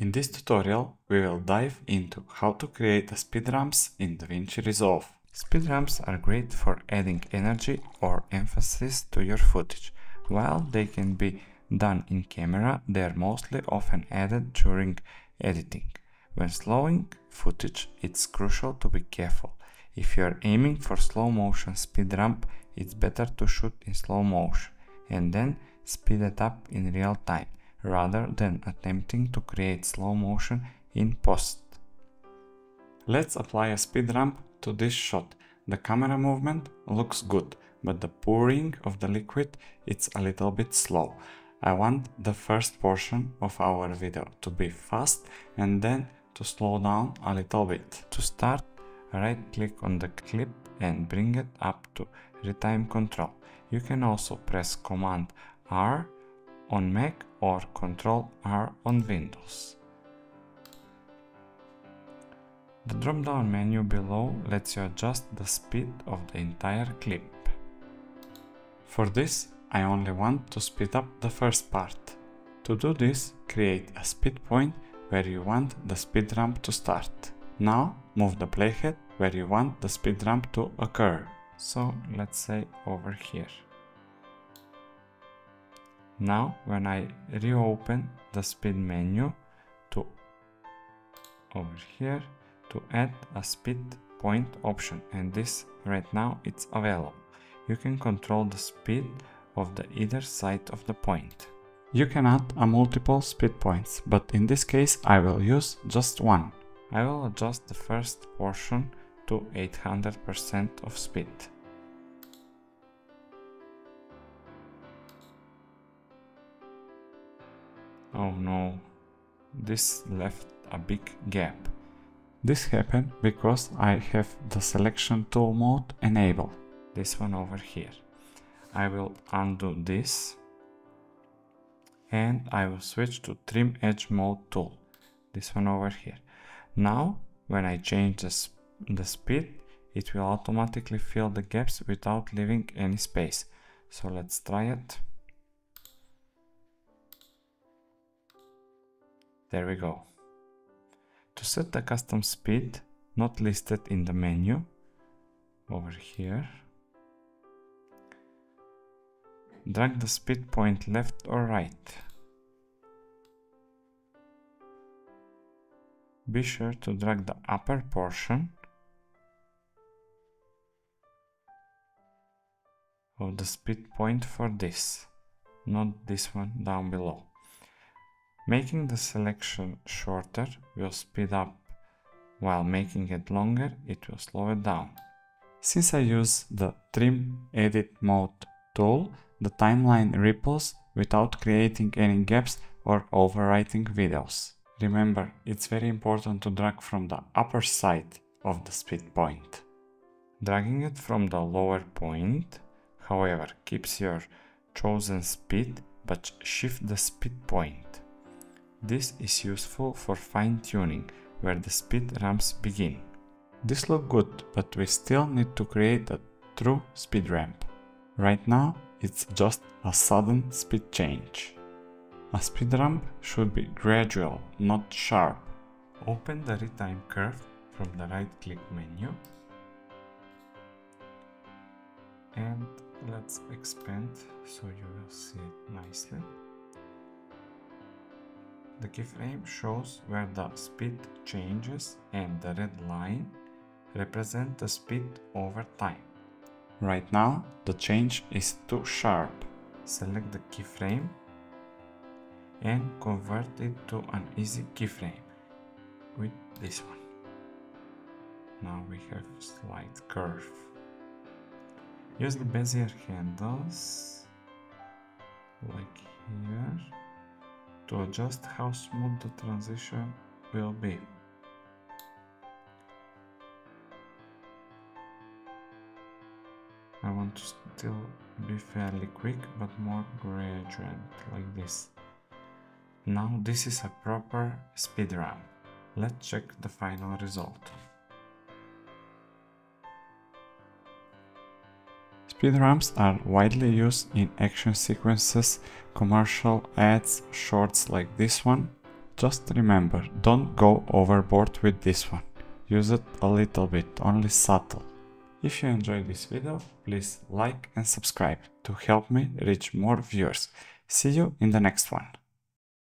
In this tutorial, we will dive into how to create speed ramps in DaVinci Resolve. Speed ramps are great for adding energy or emphasis to your footage. While they can be done in camera, they are mostly often added during editing. When slowing footage, it's crucial to be careful. If you are aiming for slow motion speed ramp, it's better to shoot in slow motion and then speed it up in real time rather than attempting to create slow motion in post. Let's apply a speed ramp to this shot. The camera movement looks good, but the pouring of the liquid it's a little bit slow. I want the first portion of our video to be fast and then to slow down a little bit. To start, right click on the clip and bring it up to retime control. You can also press Command R on Mac or Ctrl R on Windows. The drop-down menu below lets you adjust the speed of the entire clip. For this, I only want to speed up the first part. To do this, create a speed point where you want the speed ramp to start. Now, move the playhead where you want the speed ramp to occur. So, let's say over here. Now when I reopen the speed menu to over here to add a speed point option and this right now it's available. You can control the speed of the either side of the point. You can add a multiple speed points, but in this case I will use just one. I will adjust the first portion to 800% of speed. Oh no, this left a big gap. This happened because I have the selection tool mode enabled. This one over here. I will undo this and I will switch to trim edit mode tool. This one over here. Now when I change the, sp the speed it will automatically fill the gaps without leaving any space. So let's try it. There we go. To set the custom speed, not listed in the menu, over here, drag the speed point left or right. Be sure to drag the upper portion of the speed point for this, not this one down below. Making the selection shorter will speed up, while making it longer it will slow it down. Since I use the Trim Edit Mode tool, the timeline ripples without creating any gaps or overwriting videos. Remember, it's very important to drag from the upper side of the speed point. Dragging it from the lower point, however, keeps your chosen speed but shift the speed point. This is useful for fine-tuning, where the speed ramps begin. This looks good, but we still need to create a true speed ramp. Right now, it's just a sudden speed change. A speed ramp should be gradual, not sharp. Open the retime curve from the right-click menu and let's expand so you will see it nicely. The keyframe shows where the speed changes and the red line represent the speed over time. Right now, the change is too sharp. Select the keyframe and convert it to an easy keyframe with this one. Now we have a slight curve. Use the Bezier handles like here to adjust how smooth the transition will be. I want to still be fairly quick but more gradient like this. Now this is a proper speed ramp. Let's check the final result. Speed ramps are widely used in action sequences, commercial ads, shorts like this one. Just remember, don't go overboard with this one. Use it a little bit, only subtle. If you enjoyed this video, please like and subscribe to help me reach more viewers. See you in the next one.